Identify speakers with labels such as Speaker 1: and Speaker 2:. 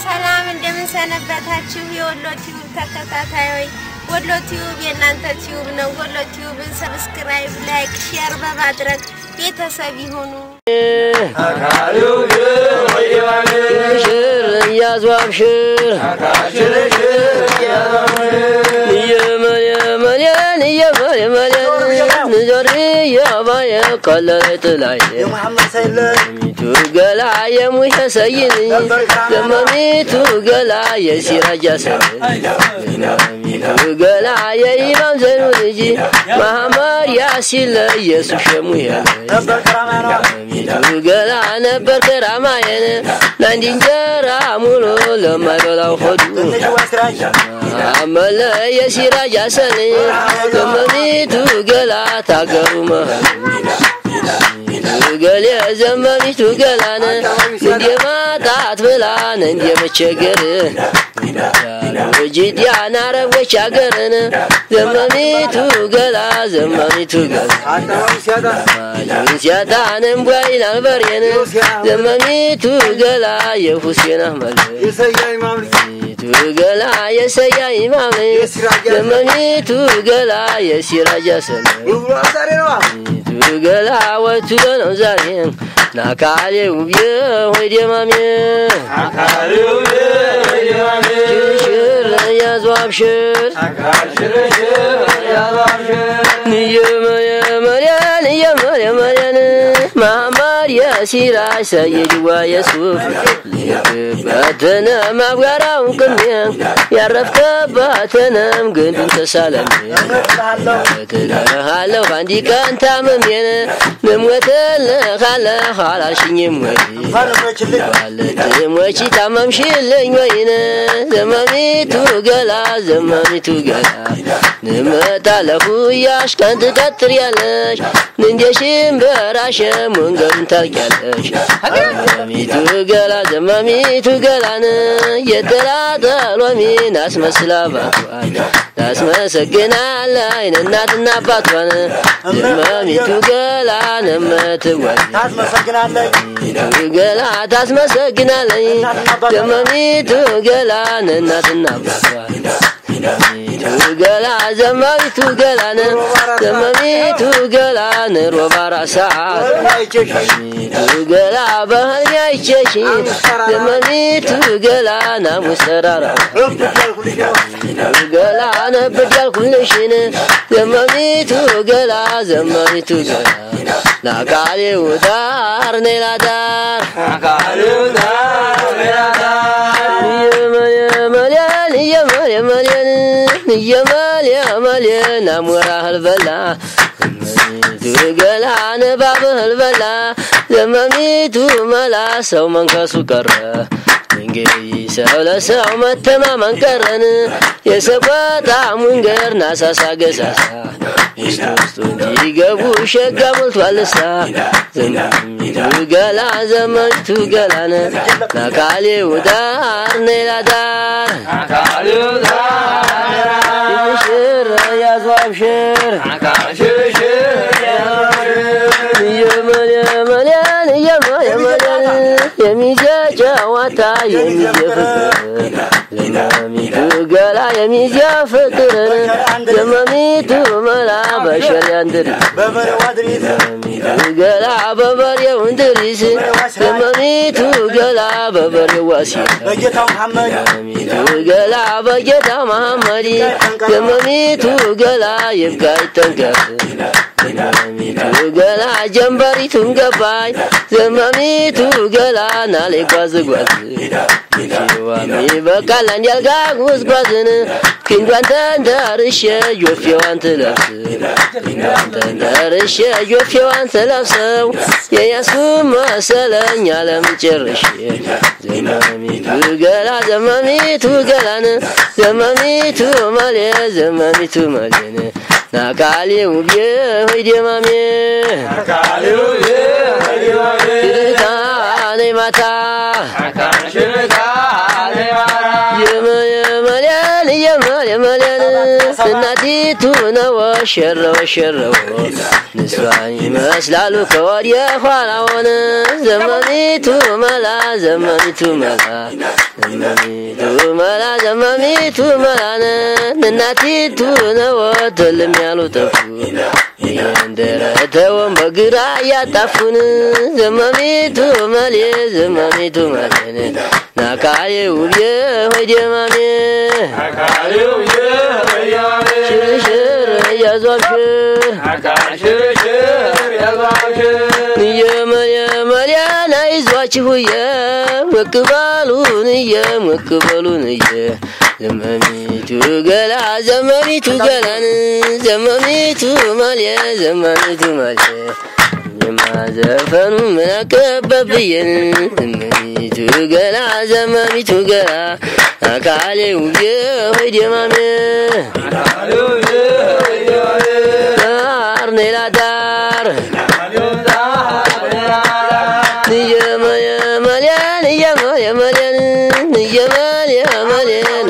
Speaker 1: ሰላም እንደምን ሰነበታችሁ? የወሎ Tube ተከታታዮች፣ ወሎ Tube የእናንተ tube ነው። ወሎ Tube ን subscribe፣ like፣ share በማድረግ ቤተሰብ ይሁኑ።
Speaker 2: ሽር يا ما قلت العين يا محمد سيدنا قلع يا موسى سيدني لما ميت قلع يا سراج قلع يا إمام زنودجي محمد يا سلا يا سوشمو يا قلع نبر كراما يا ناندين جرا مولو لما قلع خدو عمل يا سراج لما ميت قلع تاق መህል ገሌ ዘመሚቱ ገላን እንደ ማጣት ብላን እንደ መቸገር ጅዲያን አረቦች አገርን ዘመሚቱ ገላ ዘመሚቱ ገላ። ሲያጣን እምቧይን አልበሬን ዘመሚቱ ገላ የሁሴን አህመድ ገላ የሰያ ኢማም ዘመሚቱ ገላ አሰን ዘመሚቱ ገላ ወቱ ነው ዛሬ ናካሌ ውብዬ ሆይ ደማሜ ሽር ያዙ አብሽር መሐመድ የሲራጅ ሰይድ ዋየሱፍ ልክበትንም አብጋራውን ቅሜ ያረፍከበትንም ግንዱን ተሳለም እትልሃለሁ አንዲ ቀን ታምሜን ልሞትልሃለሁ አላልሽኝም ወይ ባለትሞች ታመምሽልኝ ወይን ዘመሚቱ ገላ ዘመሚቱ ገላ ንመጣለሁ እያሽ ቀን ትቀጥር ያለሽ ንንዴሽም በራሽ መንገዱን ታርቂያለሽ ዘመሚቱ ገላ ዘመሚቱ ገላን የተላጠሎሚን አስመስላ ባቷን ታስመሰግናለ አይን እናትና አባቷን ዘመሚቱ ገላ ነመትወል ገላ ታስመሰግናለኝ ዘመሚቱ ገላ እናትና አባቷን ገላ ዘመሚቱ ገላን ዘመሚቱ ገላን ሮባራ ገላ ባህል ያይቸሽ ዘመሚቱ ገላ ናሙስ ተራራ ገላ ነብዳል ኩልሽን ዘመሚቱ ገላ ዘመሚቱ ገላ ናቃሌ ውዳር ኔላዳር የመልያን እየመልየመልየን አሞራህል በላ ዘመሚቱ ገላ ንባብህል በላ ዘመሚቱ መላ ሰው መንከሱ ቀረ። እንግዲህ ሰው ለሰው መተማመን ቀረን። የሰቆጣ ሙንገር ናሳሳ ገሳሳ ውስጡ እንዲገቡ ሸጋ ሞልቷልሳ ዘመሚቱ ገላ ዘመሚቱ ገላን። ናካሌው ዳር ኔላዳር ሽር ያዙ አብሽር እየመለመለን እየመለመለን የሚዜ ጨዋታ የሚዜ ፍቅር ዘመሚቱ ገላ የሚዜ ፍቅርን ዘመሚቱ መላ በሸሪያንድር ዘመሚቱ ገላ በበሬው እንድሪስ ዘመሚቱ ገላ በበሬው ዋሲ ዘመሚቱ ገላ በጌታ ገላ ጀንበሪቱን ገባኝ ዘመሚቱ ገላ ናሌ ጓዝ ጓዝ። ዋሚ በቃል አንድ ያልጋ ጉዝጓዝን ክንዷን ተንተርሼ ጆፌዋን ትለብስ። ተንተርሼ ጆፌዋን ትለብሰው የያሱ መሰለኝ አለም ዘመሚቱ ገላ ዘመሚቱ ገላን ዘመሚቱ መሌ ዘመሚቱ መሌን ናቃሌ ውቤ ሆይ ደማሜ ሽርታ ነይ ማታ የመለመለን የመለመለን እናቲቱ ነው ወሸረው ወሸረው ንሷን ይመስላሉ ከወዲያ ኋላውን ዘመኒቱ መላ ዘመኒቱ መላ ዘመኒቱ መላ ዘመኒቱ መላን እናቲቱ ነው ትልም ያሉ ጠፉ እንደረተውን በግራ እያጣፉን ዘመሚቱ መሌ ዘመሚቱ መሌን። ናካሌ ውብዬ ወደማሜ ሽርሽር እያዟብሽር የመልያን አይዟችሁየ መቅበሉንየ መቅበሉንየ ዘመሚቱ ገላ ዘመሚቱ ገላን ዘመሚቱ መሌ ዘመሚቱ መሌ የማዘፈኑ ምን አቀበብየን ዘመሚቱ ገላ ዘመሚቱ ገላ አካሌ ውዬ ሆይ ደማሜ ዳር ኔላ ዳር እየመየመልያን እየመየመልያን እየመየመልያን